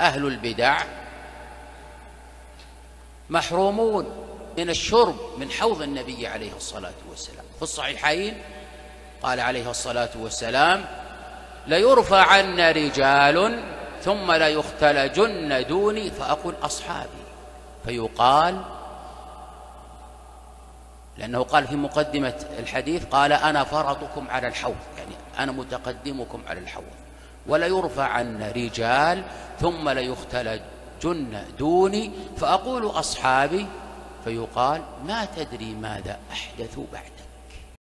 أهل البدع محرومون من الشرب من حوض النبي عليه الصلاة والسلام. في الصحيحين قال عليه الصلاة والسلام ليرفعن رجال ثم ليختلجن دوني فأقول أصحابي. فيقال لأنه قال في مقدمة الحديث قال أنا فرطكم على الحوض. يعني أنا متقدمكم على الحوض. وليرفعن رجال ثم ليختلجن دوني فأقول أصحابي فيقال ما تدري ماذا أحدثوا بعدك.